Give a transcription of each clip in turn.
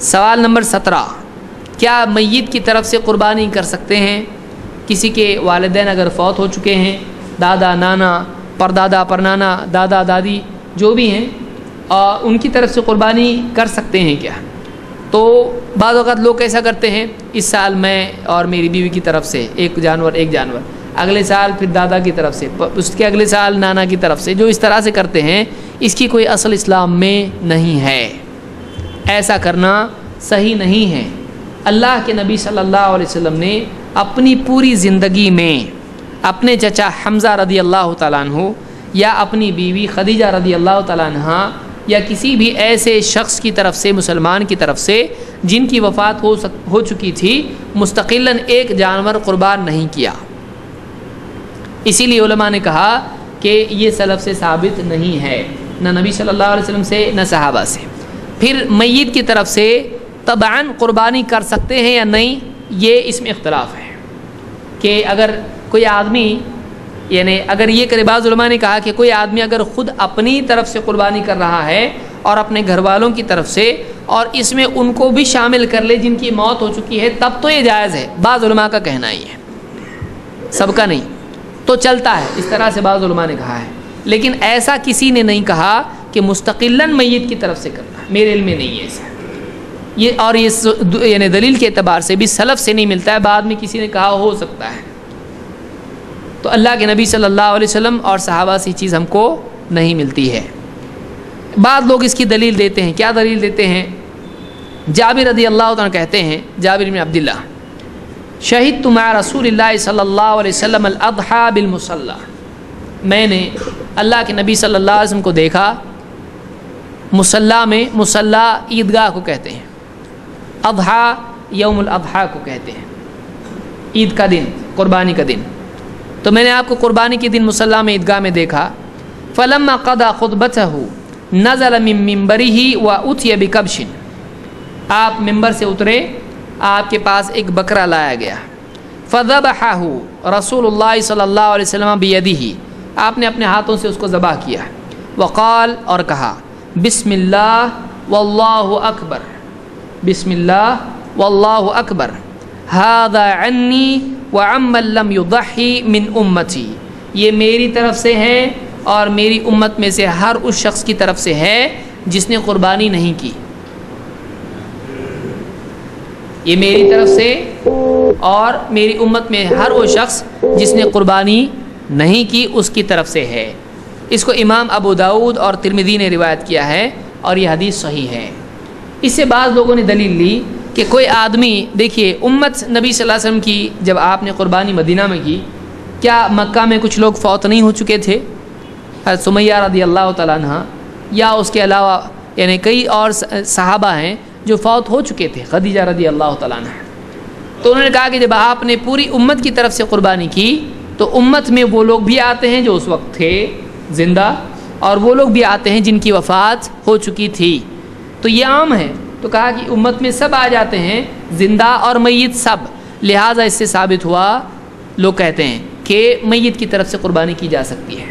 सवाल नंबर सत्रह, क्या मैत की तरफ़ से क़ुरबानी कर सकते हैं? किसी के वालदेन अगर फ़ौत हो चुके हैं, दादा, नाना, परदादा, परनाना, दादा, दादी, जो भी हैं और उनकी तरफ़ से क़ुरबानी कर सकते हैं क्या? तो बाद अवत लोग कैसा करते हैं? इस साल मैं और मेरी बीवी की तरफ़ से, एक जानवर एक जानवर, अगले साल फिर दादा की तरफ़ से उसके अगले साल नाना की तरफ़ से, जो इस तरह से करते हैं, इसकी कोई असल इस्लाम में नहीं है। ऐसा करना सही नहीं है। अल्लाह के नबी सल्लल्लाहु अलैहि वसल्लम ने अपनी पूरी ज़िंदगी में अपने चचा हमज़ा रदी अल्लाह तु या अपनी बीवी खदीजा रदी अल्लाह तहा या किसी भी ऐसे शख्स की तरफ़ से, मुसलमान की तरफ़ से, जिनकी वफ़ात हो सक, हो चुकी थी मुस्तकिल एक जानवर क़ुरबान नहीं किया। इसीलिए ने कहा कि ये सलफ़ से साबित नहीं है, न नबी सल्लल्लाहु अलैहि वसल्लम से, न सहाबा से। फिर मैत की तरफ़ से तबान क़ुरबानी कर सकते हैं या नहीं, ये इसमें इख्तलाफ है कि अगर कोई आदमी, यानी अगर ये करीबाजुलमा ने कहा कि कोई आदमी अगर ख़ुद अपनी तरफ़ से क़ुरबानी कर रहा है और अपने घर वालों की तरफ़ से और इसमें उनको भी शामिल कर ले जिनकी मौत हो चुकी है, तब तो ये जायज़ है। बाज़ुलमा का कहना ही है। सबका नहीं। तो चलता है। इस तरह से बाज़ुलमा ने कहा है। लेकिन ऐसा किसी ने नहीं कहा कि मुस्तकिल मैत की तरफ़ से करना। मेरे इल्म में नहीं है ऐसा। ये और ये यानी दलील के अतबार से भी सलफ़ से नहीं मिलता है। बाद में किसी ने कहा, हो सकता है। तो अल्लाह के नबी सल्लल्लाहु अलैहि वसल्लम और सहाबा से चीज़ हमको नहीं मिलती है। बाद लोग इसकी दलील देते हैं। क्या दलील देते हैं? जाबिर रदी अल्लाह कहते हैं, जाबिर में अब्दुल्ला शहीद तुम्हारा रसूल सल्ला वसल्लम अदहा बिलमुसल्ला। मैंने अल्लाह के नबी अलैहि वसल्लम को देखा मुसल्ला में मुसल्ला ईदगाह को कहते हैं। अबहा यौमुल अदहा को कहते हैं। ईद का दिन, कुर्बानी का दिन। तो मैंने आपको कुर्बानी के दिन मुसल्ला में ईदगाह में देखा। फ़लम कदा खुदबत हो नज़ल मिम्बरी ही व उथिय बिकबशिन। आप मिंबर से उतरे, आपके पास एक बकरा लाया गया। फ़दब हाहू रसूल सल्लल्लाहु अलैहि वसल्लम बियदी ही आपने अपने हाथों से उसको ज़बह किया। वक़ाल और कहा बिस्मिल्लाह वल्लाहु अकबर। बिस्मिल्लाह वल्लाहु अकबर। हादा अन्नी व अम्मल्लम युदही मिन उम्मती। ये मेरी तरफ़ से है और मेरी उम्मत में से हर उस शख्स की तरफ़ से है जिसने क़ुरबानी नहीं की। ये मेरी तरफ़ से और मेरी उम्मत में हर वो शख्स जिसने क़ुरबानी नहीं की, उसकी तरफ़ से है। इसको इमाम अबू दाऊद और तिरमिदी ने रिवायत किया है और यह हदीस सही है। इससे बाद लोगों ने दलील ली कि कोई आदमी, देखिए, उम्मत नबी सल्लल्लाहु अलैहि वसल्लम की जब आपने क़ुरबानी मदीना में की, क्या मक्का में कुछ लोग फ़ौत नहीं हो चुके थे? सुमैया रदी अल्लाह तह या उसके अलावा, यानी कई और सहाबा हैं जो फ़ौत हो चुके थे, खदीजा रदी अल्लाह तह तो उन्होंने कहा कि जब आपने पूरी उम्मत की तरफ़ से क़ुरबानी की तो उम्मत में वो लोग भी आते हैं जो उस वक्त थे। ज़िंदा, और वो लोग भी आते हैं जिनकी वफ़ात हो चुकी थी। तो ये आम है। तो कहा कि उम्मत में सब आ जाते हैं, ज़िंदा और मैत सब। लिहाजा इससे साबित हुआ, लोग कहते हैं कि मैत की तरफ़ से क़ुरबानी की जा सकती है।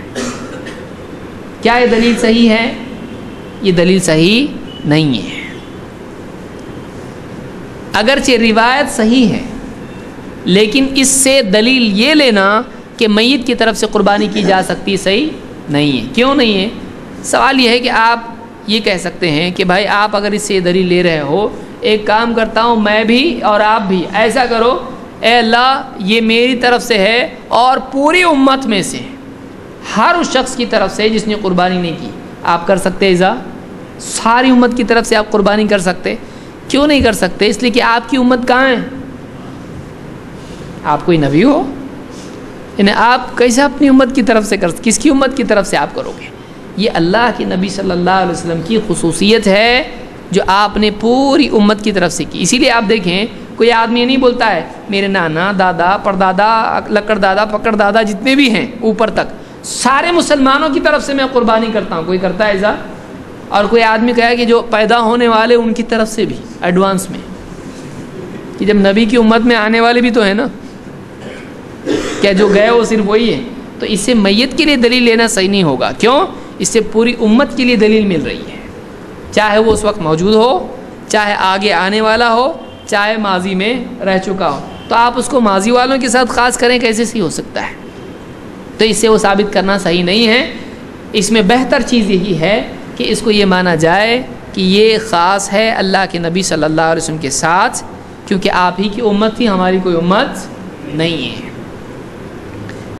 क्या ये दलील सही है? ये दलील सही नहीं है। अगरचे रिवायत सही है, लेकिन इससे दलील ये लेना कि मैत की तरफ़ से क़ुरबानी की जा सकती सही नहीं है। क्यों नहीं है? सवाल यह है कि आप ये कह सकते हैं कि भाई आप अगर इससे दलील ले रहे हो, एक काम करता हूँ मैं भी और आप भी, ऐसा करो, ए अल्लाह, ये मेरी तरफ़ से है और पूरी उम्मत में से, हर उस शख्स की तरफ़ से जिसने कुर्बानी नहीं की, आप कर सकते इज़ा? सारी उम्मत की तरफ़ से आप कुर्बानी कर सकते। क्यों नहीं कर सकते? इसलिए कि आपकी उम्मत कहाँ है? आप कोई नबी हो? यानी आप कैसे अपनी उम्मत की तरफ़ से कर, किसकी उम्मत की तरफ़ से आप करोगे? ये अल्लाह के नबी सल्लल्लाहु अलैहि वसल्लम की खसूसियत है, जो आपने पूरी उम्मत की तरफ़ से की। इसीलिए आप देखें, कोई आदमी नहीं बोलता है, मेरे नाना, दादा, परदादा लकड़ दादा पकड़ दादा, जितने भी हैं, ऊपर तक, सारे मुसलमानों की तरफ़ से मैं कुर्बानी करता हूँ। कोई करता है ऐसा? और कोई आदमी कहे कि जो पैदा होने वाले उनकी तरफ़ से भी एडवांस में, कि जब नबी की उम्मत में आने वाले भी तो है ना? क्या जो गए वो सिर्फ़ वही है? तो इससे मैत के लिए दलील लेना सही नहीं होगा। क्यों? इससे पूरी उम्मत के लिए दलील मिल रही है। चाहे वो उस वक्त मौजूद हो, चाहे आगे आने वाला हो, चाहे माजी में रह चुका हो। तो आप उसको माजी वालों के साथ ख़ास करें, कैसे सही हो सकता है? तो इससे वो साबित करना सही नहीं है। इसमें बेहतर चीज़ यही है कि इसको ये माना जाए कि ये ख़ास है अल्लाह के नबी सल्लल्लाहु अलैहि वसल्लम के साथ, क्योंकि आप ही की उम्मत थी, हमारी कोई उम्मत नहीं है।